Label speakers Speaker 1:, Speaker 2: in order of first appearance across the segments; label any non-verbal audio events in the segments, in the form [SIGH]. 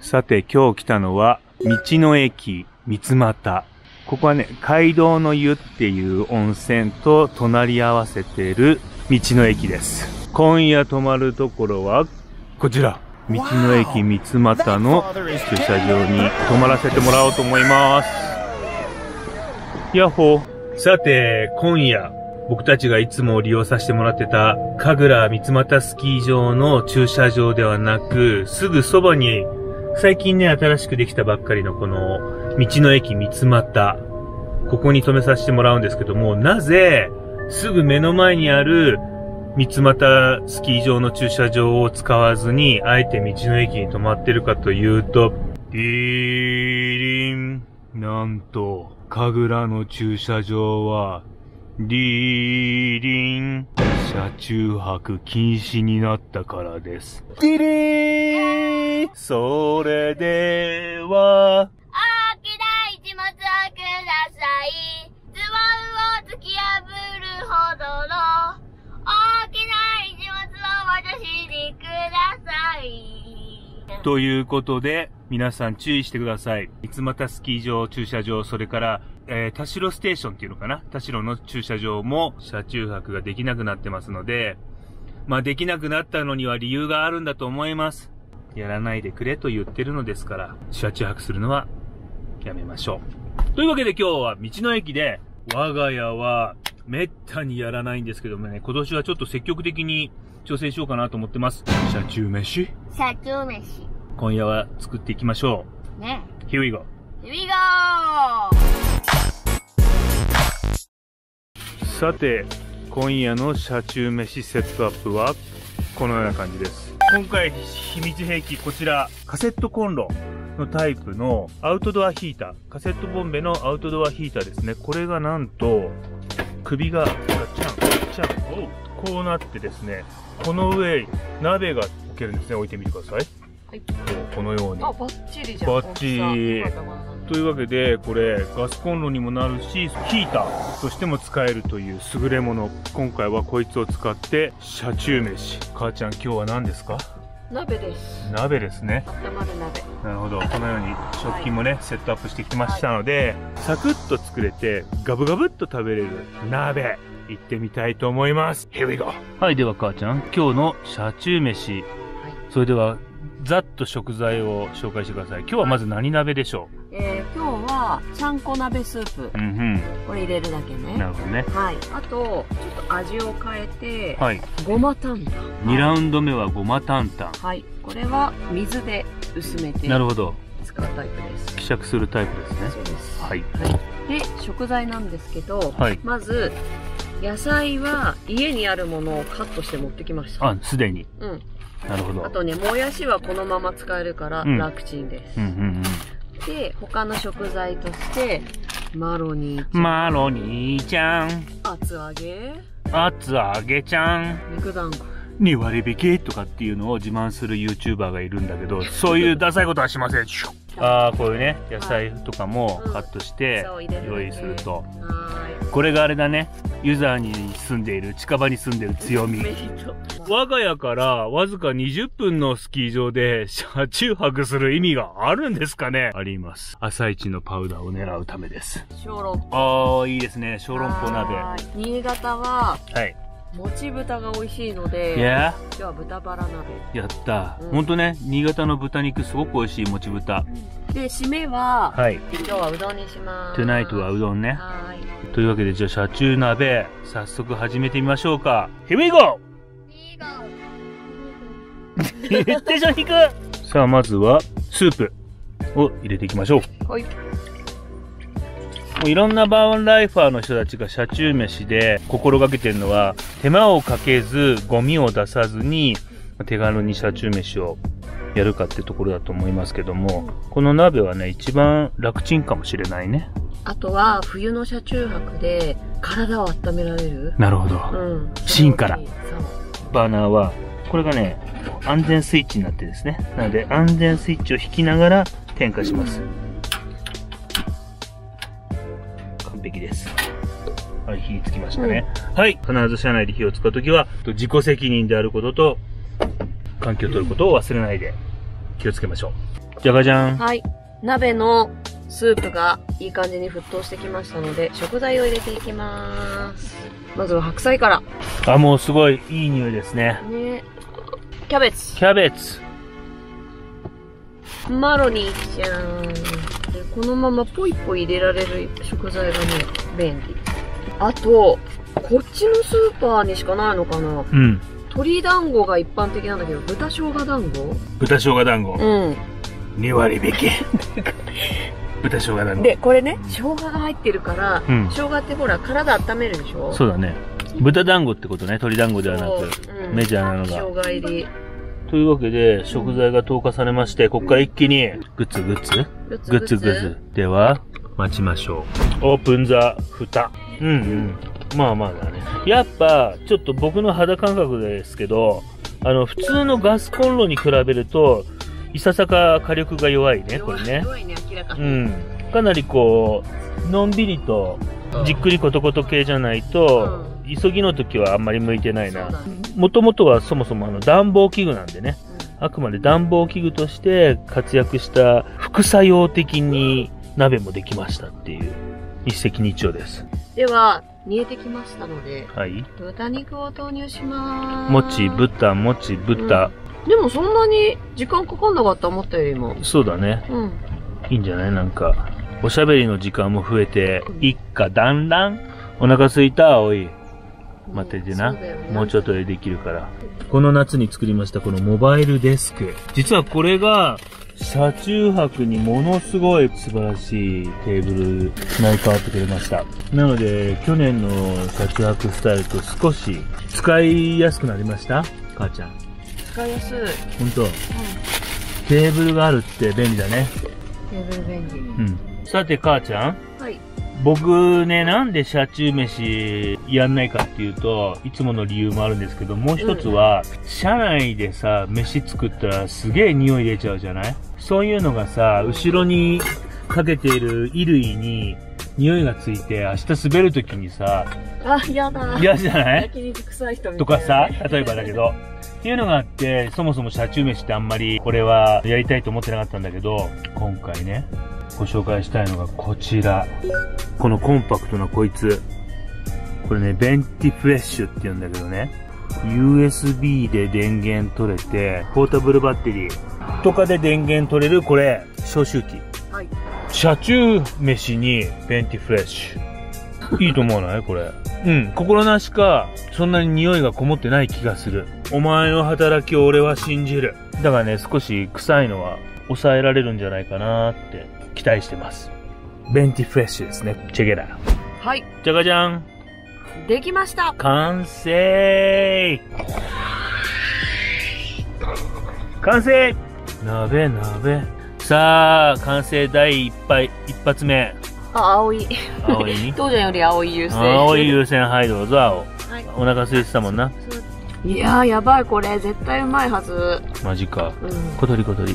Speaker 1: さて今日来たのは、道の駅三俣。ここはね、街道の湯っていう温泉と隣り合わせてる道の駅です。今夜泊まるところは、こちら。道の駅三俣の駐車場に泊まらせてもらおうと思います。ヤッホー。さて、今夜、僕たちがいつも利用させてもらってた、神楽三俣スキー場の駐車場ではなく、すぐそばに、最近ね、新しくできたばっかりのこの、道の駅三俣。ここに止めさせてもらうんですけども、なぜ、すぐ目の前にある、三俣スキー場の駐車場を使わずに、あえて道の駅に止まってるかというと、ディーリン。なんと、神楽の駐車場は、ディーリン。車中泊禁止になったからです。ディリーンそれでは、
Speaker 2: 大きな一物をください。ズボンを突き破るほどの大きな一物を私にください。
Speaker 1: ということで、皆さん注意してください。三俣スキー場、駐車場、それから、えー、田代ステーションっていうのかな？田代の駐車場も車中泊ができなくなってますので、まあできなくなったのには理由があるんだと思います。やらないでくれと言ってるのですから、車中泊するのはやめましょう。というわけで今日は道の駅で、我が家はめったにやらないんですけどもね、今年はちょっと積極的に挑戦しようかなと思ってます。車中飯？
Speaker 2: 社長飯。
Speaker 1: 今夜は作っていきましょ
Speaker 2: ね。
Speaker 1: う。Here we go.
Speaker 2: Here we go!
Speaker 1: さて、今夜の車中飯セットアップはこのような感じです。今回秘密兵器こちらカセットコンロのタイプのアウトドアヒーター、カセットボンベのアウトドアヒーターですね。これがなんと首がガチャンガチャンこうなってですね、この上鍋が置けるんですね。置いてみてください。
Speaker 3: はい
Speaker 1: このように。
Speaker 3: あ、バッチリじゃん。
Speaker 1: バッチリというわけで、これ、ガスコンロにもなるし、ヒーターとしても使えるという優れもの。今回はこいつを使って、車中飯。母ちゃん、今日は何ですか？
Speaker 3: 鍋です。
Speaker 1: 鍋ですね。
Speaker 3: 温まる鍋。
Speaker 1: なるほど。このように食器もね、セットアップしてきましたので、サクッと作れて、ガブガブっと食べれる鍋。行ってみたいと思います。Here we go! はい、では母ちゃん、今日の車中飯。
Speaker 3: はい。
Speaker 1: それでは、ざっと食材を紹介してください。今日はまず何鍋でしょ
Speaker 3: えー、今日は、ちゃんこ鍋スープ
Speaker 1: う。うん
Speaker 3: これ入れるだけ
Speaker 1: うん。
Speaker 3: ね。
Speaker 1: なるほどね。
Speaker 3: はい。あと、ちょっと味を変えて、
Speaker 1: はい。
Speaker 3: ごま担々。
Speaker 1: 2ラウンド目はごま担々。
Speaker 3: はい。これは水で薄めて
Speaker 1: なるほど。
Speaker 3: 使うタイプです。
Speaker 1: 希釈するタイプですね。
Speaker 3: そうです。
Speaker 1: はい。
Speaker 3: はい。で、食材なんですけど、
Speaker 1: はい
Speaker 3: まず、野菜は家にあるものをカットして持ってきました。
Speaker 1: あ、すでに。
Speaker 3: うん。
Speaker 1: なるほど。
Speaker 3: あとね、もやしはこのまま使えるから
Speaker 1: うん
Speaker 3: 楽ちんです。
Speaker 1: うんうん
Speaker 3: で、他の食材として、マロニー
Speaker 1: うん。マロニーちゃん、
Speaker 3: 厚揚げ、
Speaker 1: 厚揚げちゃん、
Speaker 3: 肉団子。
Speaker 1: 2割引きとかっていうのを自慢する YouTuber がいるんだけど、そういうダサいことはしません。[LAUGHS] ああ、こういうね、野菜とかもカットして用意すると。
Speaker 3: は
Speaker 1: これがあれだね。ユーザーに住んでいる、近場に住んでいる強。み。我が家からわずか20分のスキー場で車中泊する意味があるんですかね？あります。朝一のパウダーを狙うためです。
Speaker 3: 小籠包。
Speaker 1: ああ、いいですね。小籠包鍋。
Speaker 3: 新潟は、
Speaker 1: い。
Speaker 3: もち豚が美味しいので、
Speaker 1: いや
Speaker 3: 今日は豚バラ鍋。
Speaker 1: やった。
Speaker 3: うん
Speaker 1: ほんとね、新潟の豚肉すごく美味しいもち豚。
Speaker 3: で、締めは、
Speaker 1: はい。
Speaker 3: 今日はうどんにします。
Speaker 1: tonight はうどんね。
Speaker 3: はーい。
Speaker 1: というわけで、じゃあ車中鍋、早速始めてみましょうか。Here we go!
Speaker 2: いいが
Speaker 1: テンション低くさあ、まずは、スープを入れていきましょう。
Speaker 3: はい。
Speaker 1: もういろんなバーンライファーの人たちが車中飯で心がけてるのは、手間をかけず、ゴミを出さずに、手軽に車中飯をやるかってところだと思いますけども、この鍋はね、一番楽ちんかもしれないね。
Speaker 3: あとは、冬の車中泊で、体を温められる。
Speaker 1: なるほど。
Speaker 3: うん。
Speaker 1: 芯から。バーナーは、これがね、安全スイッチになってですね。なので、安全スイッチを引きながら点火します。完璧です。はい、火つきましたね。はい。必ず車内で火を使うときは、自己責任であることと、環境を取ることを忘れないで気をつけましょう。じゃがじゃん。
Speaker 3: はい。鍋のスープがいい感じに沸騰してきましたので、食材を入れていきます。まずは白菜から。
Speaker 1: あ、もうすごいいい匂いですね。
Speaker 3: ね。キャベツ。
Speaker 1: キャベツ。
Speaker 3: マロニーちゃん。でこのままポイポイ入れられる食材がね、便利。あと、こっちのスーパーにしかないのかな
Speaker 1: うん。
Speaker 3: 鶏団子が一般的なんだけど、豚生姜団子？
Speaker 1: 豚生姜団子。
Speaker 3: うん。
Speaker 1: 2割引き。[LAUGHS] 豚生姜団子。
Speaker 3: で、これね、生姜が入ってるから、
Speaker 1: うん
Speaker 3: 生姜ってほら、体温めるでしょ？
Speaker 1: そうだね。豚団子ってことね。鶏団子ではなく。
Speaker 3: そううん
Speaker 1: メジャーなの
Speaker 3: 生
Speaker 1: が。
Speaker 3: 姜入り。
Speaker 1: というわけで、食材が投下されまして、ここから一気に、グツグツ？
Speaker 3: グツ
Speaker 1: グツグツ。では、待ちましょう。オープンザ蓋。うんうん。まあまあだね。やっぱ、ちょっと僕の肌感覚ですけど、あの、普通のガスコンロに比べると、いささか火力が弱いね、これね。
Speaker 3: 弱いね、明らかに。
Speaker 1: うん。かなりこう、のんびりと、じっくりコトコト系じゃないと、急ぎの時はあんまり向いてないな。もともとはそもそもあの暖房器具なんでね。あくまで暖房器具として活躍した副作用的に鍋もできましたっていう一石二鳥です。
Speaker 3: では、煮えてきましたので、
Speaker 1: はい。
Speaker 3: 豚肉を投入します。
Speaker 1: もち、豚、もち、豚。
Speaker 3: でもそんなに時間かかんなかった、思ったよりも。
Speaker 1: そうだね。
Speaker 3: うん。
Speaker 1: いいんじゃない？なんか、おしゃべりの時間も増えて、一家団らん？お腹すいた、おい。待っててなもうちょっとでできるから。この夏に作りましたこのモバイルデスク。実はこれが、車中泊にものすごい素晴らしいテーブル成り変わってくれました。なので、去年の車中泊スタイルと少し使いやすくなりました？母ちゃん。
Speaker 3: 使いやすい。
Speaker 1: ほんと。テーブルがあるって便利だね。
Speaker 3: テーブル便利。
Speaker 1: うん。さて母ちゃん。
Speaker 3: はい。
Speaker 1: 僕ね、なんで車中飯やんないかっていうと、いつもの理由もあるんですけど、もう一つは、車内でさ、飯作ったらすげえ匂い出ちゃうじゃない？そういうのがさ、後ろにかけている衣類に匂いがついて、明日滑る時にさ、
Speaker 3: あ、やだ。
Speaker 1: 嫌じゃない？
Speaker 3: 焼肉臭い人みたいな。
Speaker 1: とかさ、例えばだけど。っていうのがあって、そもそも車中飯ってあんまり、これはやりたいと思ってなかったんだけど、今回ね、ご紹介したいのがこちら。このコンパクトなこいつ。これね、ベンティフレッシュって言うんだけどね。USB で電源取れて、ポータブルバッテリーとかで電源取れる、これ、消臭器。
Speaker 3: はい。
Speaker 1: 車中飯にベンティフレッシュ。いいと思わない？これ。うん。心なしか、そんなに匂いがこもってない気がする。お前の働きを俺は信じる。だからね、少し臭いのは抑えられるんじゃないかなって期待してます。ベンティフレッシュですね。チェゲラ。
Speaker 3: はい。
Speaker 1: じゃがじゃん。
Speaker 3: できました。
Speaker 1: 完成完成鍋鍋。さあ、完成第一杯、一発目。
Speaker 3: あ、青い。
Speaker 1: 青い？に [LAUGHS]
Speaker 3: 当時より青い優先。
Speaker 1: 青い優先、はい、どうぞ、青。
Speaker 3: はい。
Speaker 1: お腹空いてたもんな。
Speaker 3: いやー、やばい、これ。絶対うまいはず。
Speaker 1: マジか。
Speaker 3: うん。
Speaker 1: 小鳥小鳥。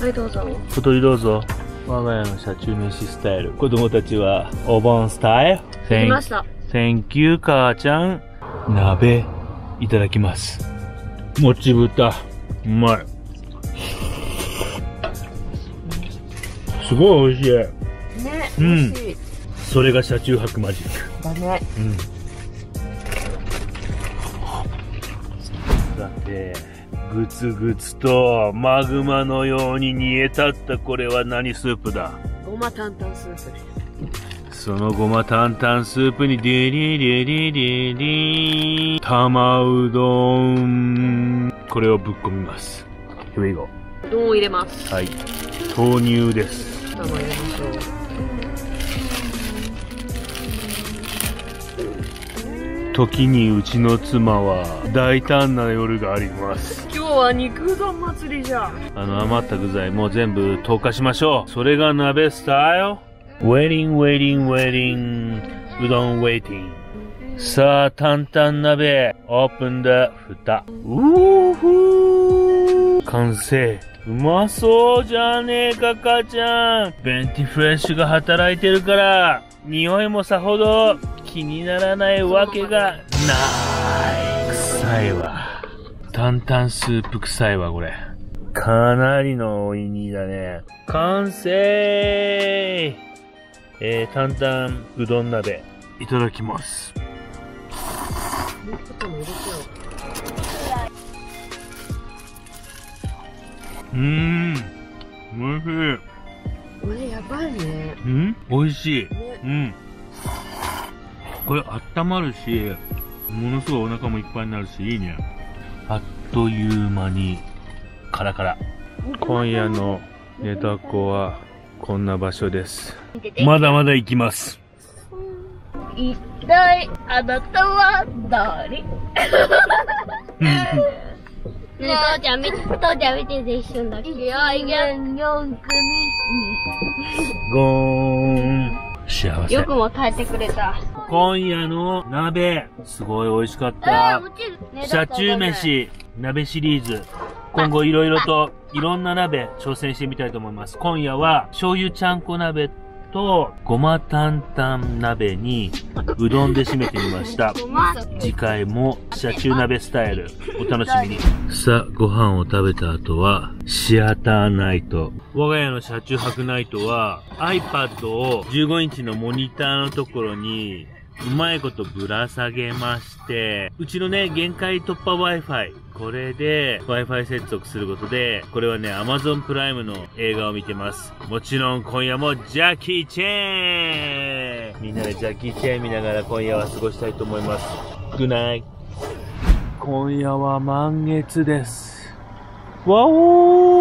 Speaker 3: はい、どうぞ。
Speaker 1: 小鳥どうぞ。我が家の車中飯スタイル。子供たちは、お盆スタイル。
Speaker 3: できました。
Speaker 1: Thank you, 母ちゃん。鍋、いただきます。もち豚、うまい。すごい美味しい。
Speaker 3: ね、
Speaker 1: うん
Speaker 3: 美味しい。
Speaker 1: それが車中泊マジック。
Speaker 3: だね。
Speaker 1: うん。だって、ぐつぐつとマグマのように煮え立ったこれは何スープだ？
Speaker 3: ごま担々スープです。
Speaker 1: そのごま担々スープにディリリリリリ玉うどん。これをぶっ込みます。Here we go.
Speaker 3: うどんを入れます。
Speaker 1: はい。豆乳です。
Speaker 3: 卵入れましょう。
Speaker 1: 時にうちの妻は大胆な夜があります。
Speaker 3: 今日は肉うどん祭りじゃん。
Speaker 1: あの余った具材もう全部投下しましょう。それが鍋スタイル。ウェディングウェディングウェディング。うどんウェイティング。さあ、担々鍋、オープンだ、蓋。うーふー。完成。うまそうじゃねえか、母ちゃん。ベンティフレッシュが働いてるから、匂いもさほど気にならないわけがない。臭いわ。担々スープ臭いわ、これ。かなりのおいにだね。完成えー、担々うどん鍋、いただきます。
Speaker 3: もう
Speaker 1: ん。おいしい。
Speaker 3: これやばいね。
Speaker 1: うん美味しい。
Speaker 3: ね。
Speaker 1: うん。これ温まるし、ものすごいお腹もいっぱいになるし、いいね。あっという間に、カラカラ。今夜の寝床は、こんな場所です。まだまだ行きます。
Speaker 2: 一体あなたは誰？ねえ、父ちゃん見て、父ちゃん見てて一緒だ。いくよ、いくよ。四
Speaker 1: ゴーン。幸せ
Speaker 2: 組。よ。くも耐えてくれた。
Speaker 1: 今夜の鍋、すごい美味しかっ
Speaker 2: あ
Speaker 1: た車中。飯、鍋シリーズ。今後いろいろと、いろんな鍋挑戦してみたいと思います。今夜は、醤油ちゃんこ鍋と、ごま担々鍋に、うどんで締めてみました。次回も、車中鍋スタイル、お楽しみに。さあ、ご飯を食べた後は、シアターナイト。我が家の車中泊ナイトは、iPad を15インチのモニターのところに、うまいことぶら下げまして、うちのね、限界突破 Wi-Fi。これで Wi-Fi 接続することで、これはね、Amazon プライムの映画を見てます。もちろん今夜もジャッキー・チェーンみんなでジャッキー・チェーン見ながら今夜は過ごしたいと思います。Good night. 今夜は満月です。わおー